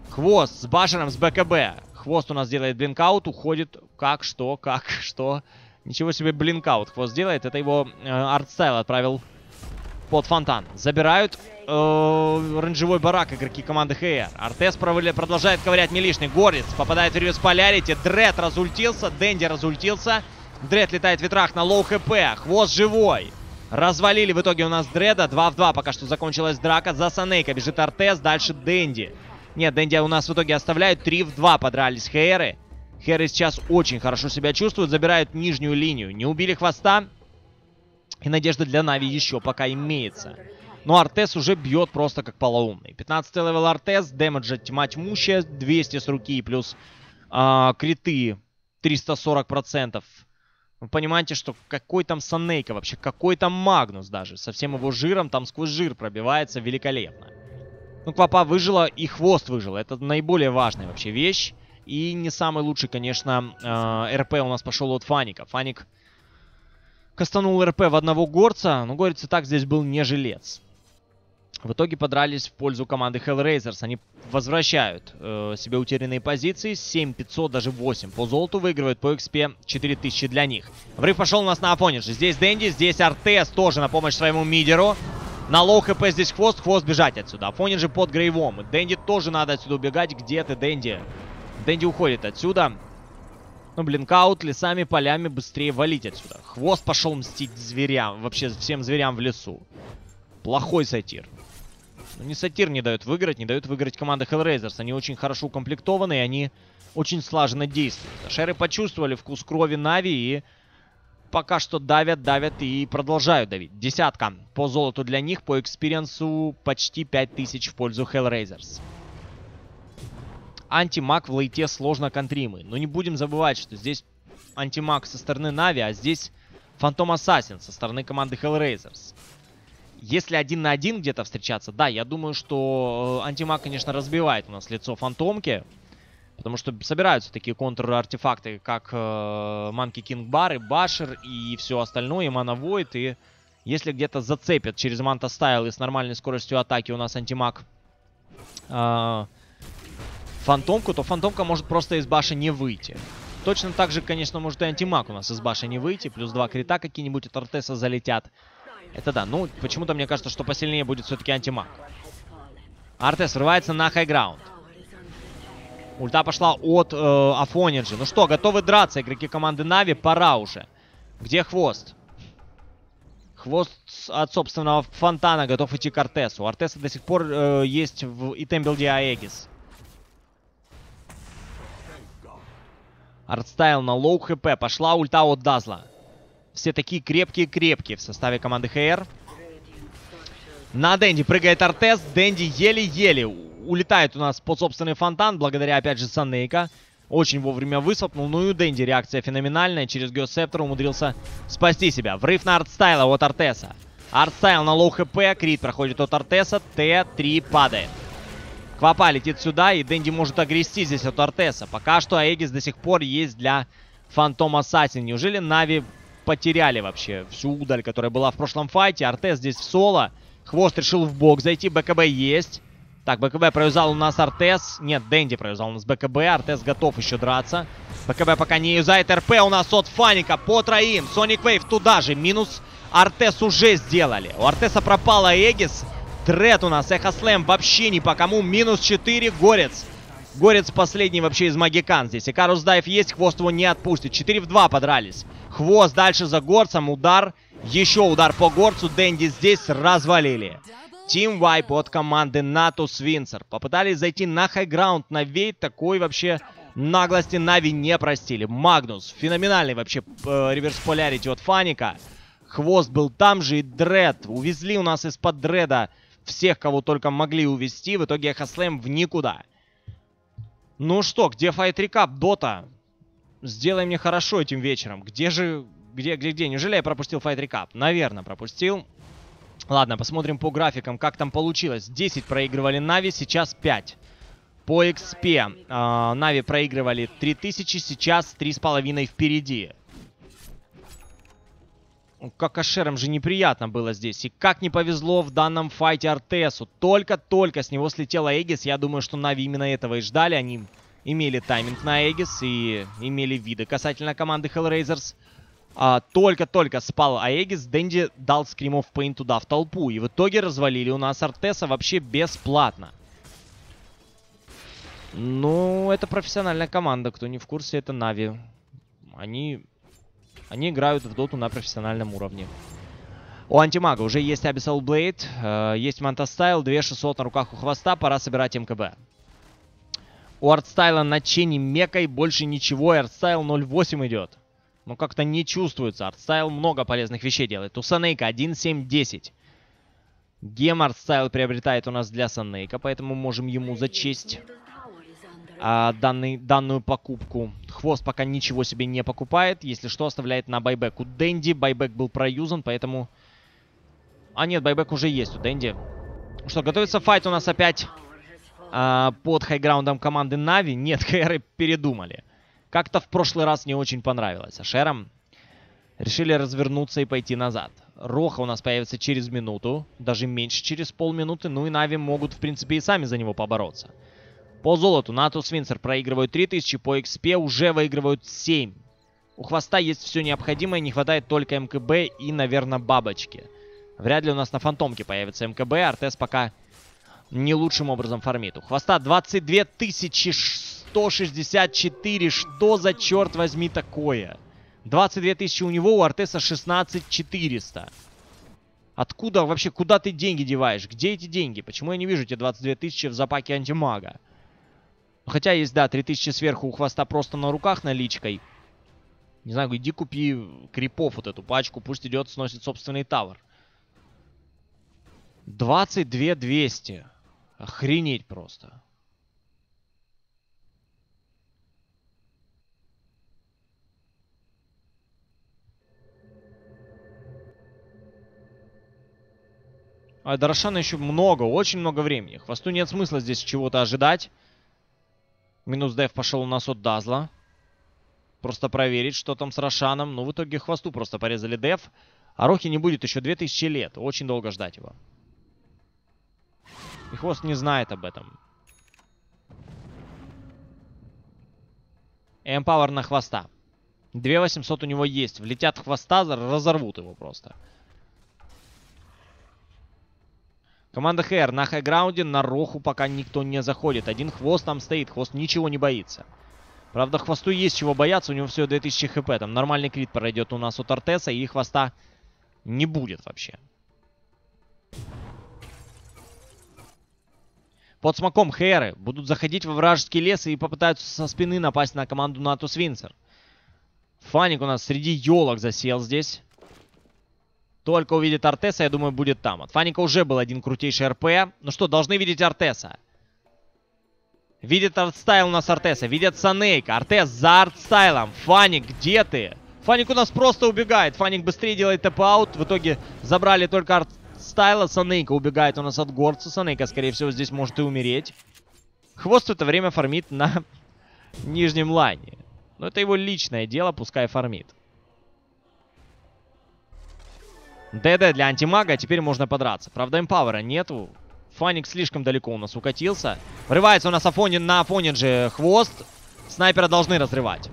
Хвост с башером, с БКБ. Хвост у нас делает blink out, уходит. Как, что, как, что. Ничего себе blink out хвост делает. Это его э, артстайл отправил под фонтан. Забирают э, рейнджевой барак игроки команды HR. Артес продолжает ковырять милишный. Горец попадает в Reverse Polarity. Дред разультился. Дэнди разультился. Дред летает в ветрах на low HP. Хвост живой. Развалили в итоге у нас Дреда. 2 в 2 пока что закончилась драка. За Санейка бежит Артес. Дальше Дэнди. Нет, Дэнди у нас в итоге оставляют. 3 в 2 подрались Хейры. Хейры сейчас очень хорошо себя чувствуют. Забирают нижнюю линию. Не убили хвоста. И надежда для Нави еще пока имеется. Но Артес уже бьет просто как полоумный. 15 level Артес. Дэмэджа тьма тьмущая. 200 с руки плюс э, криты 340%. Вы понимаете, что какой там Санейка вообще, какой там Магнус даже. Со всем его жиром, там сквозь жир пробивается великолепно. Ну, Квапа выжила и хвост выжил. Это наиболее важная вообще вещь. И не самый лучший, конечно, э, РП у нас пошел от Фаника. Фаник кастанул РП в одного горца, но горец и так здесь был не жилец. В итоге подрались в пользу команды Hellraisers. Они возвращают э, себе утерянные позиции. 7500, даже 8 по золоту. Выигрывают по XP 4000 для них. Врыв пошел у нас на оппонент Здесь Дэнди, здесь Артес тоже на помощь своему мидеру. На low HP здесь хвост, хвост бежать отсюда. Афониджи под грейвом. Дэнди тоже надо отсюда убегать. Где ты, Дэнди? Дэнди уходит отсюда. Ну, blink out, лесами, полями быстрее валить отсюда. Хвост пошел мстить зверям. Вообще всем зверям в лесу. Плохой сатир. Но ну, ни сатир не дает выиграть, не дает выиграть команда Hellraisers. Они очень хорошо укомплектованы, и они очень слаженно действуют. Хейры почувствовали вкус крови Нави и пока что давят, давят и продолжают давить. Десятка по золоту для них, по экспириенсу почти 5000 в пользу Hellraisers. Антимаг в лейте сложно контримый. Но не будем забывать, что здесь антимаг со стороны Нави, а здесь Фантом Ассасин со стороны команды Hellraisers. Если один на один где-то встречаться, да, я думаю, что э, антимаг, конечно, разбивает у нас лицо фантомки. Потому что собираются такие контр-артефакты, как э, Манки Кинг Бар и Башер и все остальное, и Мана Войд. И если где-то зацепят через Манта Стайл и с нормальной скоростью атаки у нас антимаг э, фантомку, то фантомка может просто из баши не выйти. Точно так же, конечно, может и антимаг у нас из баша не выйти. Плюс два крита какие-нибудь от Артеса залетят. Это да. Ну, почему-то мне кажется, что посильнее будет все-таки антимаг. Артес врывается на high ground. Ульта пошла от э, Афониджи. Ну что, готовы драться игроки команды Нави? Пора уже. Где хвост? Хвост от собственного фонтана готов идти к Артесу. У Артеса до сих пор э, есть в итембилде Aegis. Артстайл на low HP. Пошла ульта от Дазла. Все такие крепкие-крепкие в составе команды HR. На Дэнди прыгает Артес. Дэнди еле-еле улетает у нас под собственный фонтан, благодаря, опять же, Санейка. Очень вовремя высвапнул. Ну и у Дэнди реакция феноменальная. Через Eul's Scepter умудрился спасти себя. Врыв на Артстайла от Артеса. Артстайл на low HP. Крит проходит от Артеса. Т3 падает. Квапа летит сюда, и Дэнди может огрести здесь от Артеса. Пока что Аегис до сих пор есть для Фантом Ассасин. Неужели Нави потеряли вообще всю удаль, которая была в прошлом файте. Артес здесь в соло. Хвост решил в бок зайти. БКБ есть. Так, БКБ провязал у нас Артес. Нет, Дэнди провязал у нас БКБ. Артес готов еще драться. БКБ пока не юзает. РП у нас от Фаника по троим. Соник Вейв туда же. Минус Артес уже сделали. У Артеса пропала Эгис. Дред у нас. Echo Slam вообще ни по кому. Минус 4. Горец. Горец последний вообще из могикан здесь. Icarus Dive есть, хвост его не отпустит. 4 в 2 подрались. Хвост дальше за горцем. Удар. Еще удар по горцу. Дэнди здесь развалили. Team wipe от команды Natus Vincere. Попытались зайти на high ground на вейт. Такой вообще наглости Нави не простили. Магнус. Феноменальный вообще э, Reverse Polarity от Фаника. Хвост был там же и Дред. Увезли у нас из-под Дреда всех, кого только могли увезти. В итоге Echo Slam в никуда. Ну что, где fight recap, Дота? Сделай мне хорошо этим вечером. Где же... Где, где, где? Неужели я пропустил fight recap? Наверное, пропустил. Ладно, посмотрим по графикам, как там получилось. 10 проигрывали Нави, сейчас 5. По XP э, Нави проигрывали 3000, сейчас 3,5 впереди. Как Ашерам же неприятно было здесь. И как не повезло в данном файте Артесу. Только-только с него слетела Эгис. Я думаю, что Нави именно этого и ждали. Они имели тайминг на Эгис и имели виды касательно команды Hellraisers. А, только-только спал Аегис, Дэнди дал скримов пейн туда, в толпу. И в итоге развалили у нас Артеса вообще бесплатно. Ну, это профессиональная команда. Кто не в курсе, это Нави. Они, они играют в доту на профессиональном уровне. У антимага уже есть Abyssal Blade, э, есть Manta Style, 2600 на руках у хвоста, пора собирать МКБ. У Артстайла на чене мекой больше ничего, и Артстайл 0.8 идет. Но как-то не чувствуется. Артстайл много полезных вещей делает. У Санейка 1.7.10. Gem Артстайл приобретает у нас для Санейка, поэтому можем ему зачесть а, данный, данную покупку. Хвост пока ничего себе не покупает. Если что, оставляет на buyback. У Дэнди buyback был проюзан, поэтому а нет, buyback уже есть у Дэнди. Что, готовится fight у нас опять а, под high ground ом команды Нави? Нет, <laughs> Хэры передумали. Как-то в прошлый раз не очень понравилось. Ашерам решили развернуться и пойти назад. Роха у нас появится через минуту, даже меньше через полминуты. Ну и Нави могут, в принципе, и сами за него побороться. По золоту Нату Свинцер проигрывают 3000, по XP уже выигрывают 7. У хвоста есть все необходимое, не хватает только МКБ и, наверное, бабочки. Вряд ли у нас на фантомке появится МКБ. Артес пока не лучшим образом фармит. У хвоста 22 164. Что за черт возьми такое? 22 тысячи у него, у Артеса 16 400. Откуда вообще, куда ты деньги деваешь? Где эти деньги? Почему я не вижу эти 22 тысячи в запаке антимага? Ну, хотя есть, да, 3000 сверху у хвоста просто на руках наличкой. Не знаю, иди купи крипов вот эту пачку, пусть идет, сносит собственный тавр. 22 200. Охренеть просто. А до Рошана еще много, очень много времени. Хвосту нет смысла здесь чего-то ожидать. Минус деф пошел у нас от Дазла. Просто проверить, что там с Рошаном. Ну, в итоге хвосту просто порезали деф. А Рохи не будет еще 2000 лет. Очень долго ждать его. И хвост не знает об этом. Эмпауэр на хвоста. 2800 у него есть. Влетят в хвоста, разорвут его просто. Команда ХР на хайграунде, на Роху пока никто не заходит. Один хвост там стоит, хвост ничего не боится. Правда, хвосту есть чего бояться, у него всего 2000 хп. Там нормальный крит пройдет у нас от Артеса, и хвоста не будет вообще. Под смоком Хэры будут заходить во вражеский лес и попытаются со спины напасть на команду Натус Винсер. Фаник у нас среди елок засел здесь. Только увидит Артеса, я думаю, будет там. От Фаника уже был один крутейший РП. Ну что, должны видеть Артеса. Видит артстайл у нас Артеса. Видят Санейка. Артес за артстайлом. Фаник, где ты? Фаник у нас просто убегает. Фаник быстрее делает TP out. В итоге забрали только Артстайла. Санейка убегает у нас от горца. Санейка, скорее всего, здесь может и умереть. Хвост в это время фармит на <laughs> нижнем lane е. Но это его личное дело, пускай фармит. ДД для антимага, теперь можно подраться. Правда, эмпауэра нету. Фаник слишком далеко у нас укатился. Врывается у нас Афонин на Афонин же хвост. Снайпера должны разрывать.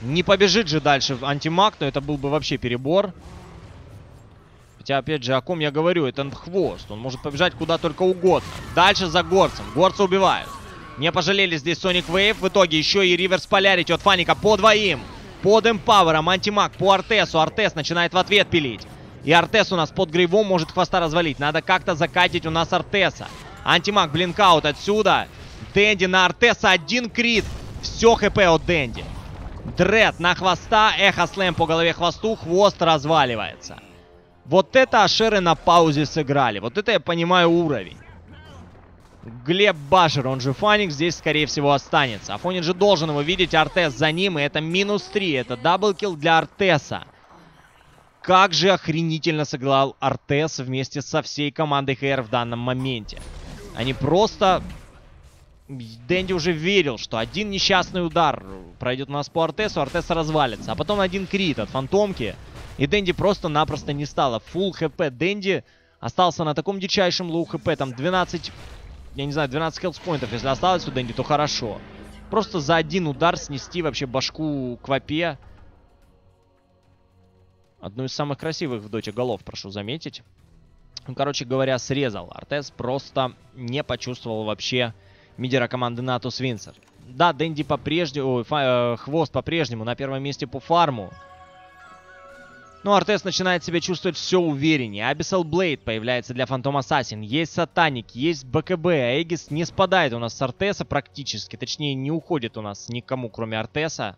Не побежит же дальше антимаг, но это был бы вообще перебор. Хотя, опять же, о ком я говорю, это хвост. Он может побежать куда только угодно. Дальше за горцем. Горца убивают. Не пожалели здесь Sonic Wave. В итоге еще и Риверс Полярити от Фаника по двоим. Под empower ом антимаг по Артесу. Артес начинает в ответ пилить. И Артес у нас под grave ом может хвоста развалить. Надо как-то закатить у нас Артеса. Антимаг blink out отсюда. Дэнди на Артеса. Один крит. Все хп от Дэнди. Дред на хвоста. Echo Slam по голове хвосту. Хвост разваливается. Вот это Ашеры на паузе сыграли. Вот это я понимаю уровень. Глеб Башер, он же Фаник, здесь, скорее всего, останется. Афонин же должен его видеть, Артес за ним, и это минус 3. Это double kill для Артеса. Как же охренительно сыграл Артес вместе со всей командой ХР в данном моменте. Они просто... Дэнди уже верил, что один несчастный удар пройдет у нас по Артесу, Артес развалится. А потом один крит от Фантомки. И Дэнди просто-напросто не стало. Full хп Дэнди остался на таком дичайшем low хп. Там 12, я не знаю, 12 health point ов. Если осталось у Дэнди, то хорошо. Просто за один удар снести вообще башку Квапе. Одну из самых красивых в доте голов, прошу заметить. Ну, короче говоря, срезал. Артес просто не почувствовал вообще мидера команды Натус Винсер. Да, Дэнди по-прежнему, э, Хвост по-прежнему на первом месте по фарму. Но Артес начинает себя чувствовать все увереннее. Abyssal Blade появляется для Phantom Assassin. Есть Сатаник, есть БКБ. А Эгис не спадает у нас с Артеса практически. Точнее, не уходит у нас никому, кроме Артеса.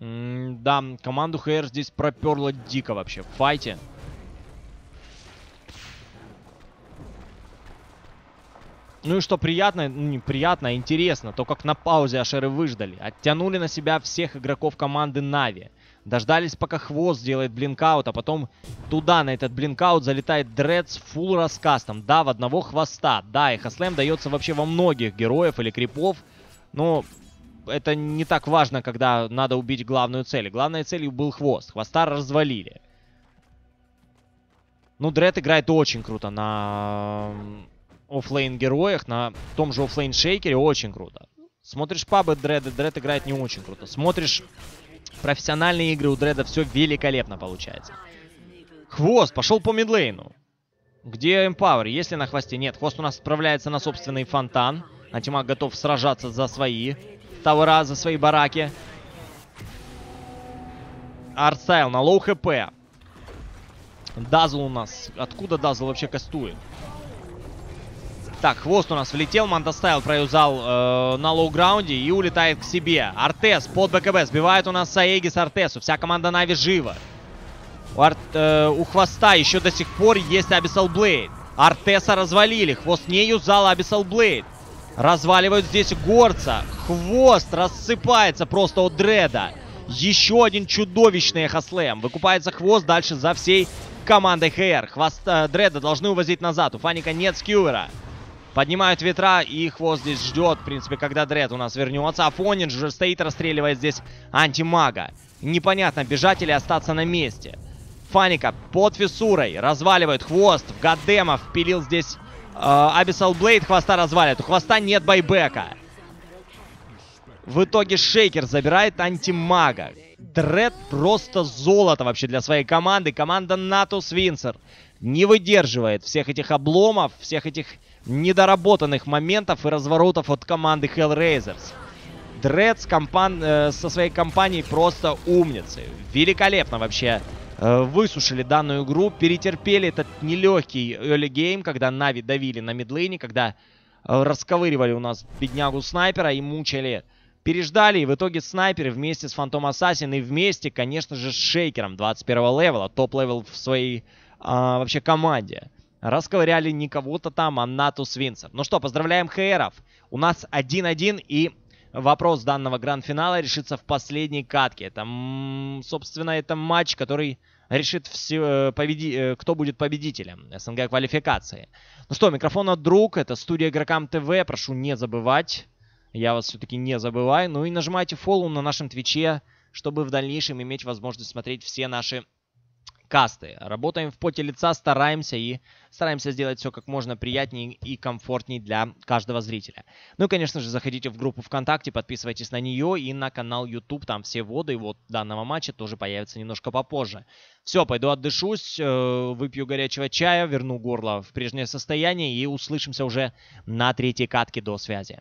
М да, команду ХР здесь проперла дико вообще в файте. Ну и что приятно, ну не приятно, а интересно, то как на паузе Ашеры выждали. Оттянули на себя всех игроков команды Нави. Дождались, пока Хвост сделает блинкаут, а потом туда, на этот блинкаут, залетает Дред с фулл раскастом. Да, в одного хвоста. Да, и Хаслэм дается вообще во многих героев или крипов. Но это не так важно, когда надо убить главную цель. Главной целью был Хвост. Хвоста развалили. Ну, Дред играет очень круто на offlane героях, на том же offlane шейкере очень круто. Смотришь пабы Дреда, Дред играет не очень круто. Смотришь профессиональные игры у Дреда, все великолепно получается. Хвост пошел по midlane у. Где Empower? Если на хвосте? Нет, хвост у нас отправляется на собственный фонтан. Антимаг готов сражаться за свои tower а, за свои бараки. Артстайл на low хп. Дазл у нас. Откуда Дазл вообще кастует? Так, хвост у нас влетел, Manta Style проюзал э, на low ground е и улетает к себе. Артес под БКБ сбивает у нас Саеги Артесу. Вся команда Нави жива. У, Ар э, у Хвоста еще до сих пор есть Abyssal Blade. Артеса развалили, Хвост не юзал Абиссал Блейд. Разваливают здесь Горца. Хвост рассыпается просто от Дреда. Еще один чудовищный Эхослэм. Выкупается Хвост дальше за всей командой ХР. Хвост э, Дреда должны увозить назад. У Фаника нет скьювера. Поднимают ветра, и хвост здесь ждет, в принципе, когда Дред у нас вернется. А Фонин же стоит, расстреливает здесь антимага. Непонятно, бежать или остаться на месте. Фаника под фиссурой разваливает хвост. В Гадема впилил здесь э, Abyssal Blade. Хвоста разваливает. У хвоста нет байбека. В итоге Шейкер забирает антимага. Дред просто золото вообще для своей команды. Команда Натус Винсер не выдерживает всех этих обломов, всех этих недоработанных моментов и разворотов от команды Hellraisers. Дредс компан э, со своей компанией просто умницы. Великолепно вообще э, высушили данную игру, перетерпели этот нелегкий early game, когда Нави давили на midlane е, когда э, расковыривали у нас беднягу снайпера и мучили. Переждали, и в итоге снайперы вместе с Phantom Assassin и вместе, конечно же, с Шейкером 21 level а, top level в своей э, вообще команде расковыряли не кого-то там, а Natus Vincere. Ну что, поздравляем ХРов. У нас 1-1 и вопрос данного гранд-финала решится в последней катке. Это, собственно, это матч, который решит все, э, победи, э, кто будет победителем СНГ квалификации. Ну что, микрофон от друг, это студия Игрокам ТВ, прошу не забывать, я вас все-таки не забываю. Ну и нажимайте фоллоу на нашем Твиче, чтобы в дальнейшем иметь возможность смотреть все наши касты. Работаем в поте лица, стараемся и стараемся сделать все как можно приятнее и комфортнее для каждого зрителя. Ну и, конечно же, заходите в группу ВКонтакте, подписывайтесь на нее и на канал YouTube, там все воды вот данного матча тоже появятся немножко попозже. Все, пойду отдышусь, э, выпью горячего чая, верну горло в прежнее состояние и услышимся уже на третьей катке до связи.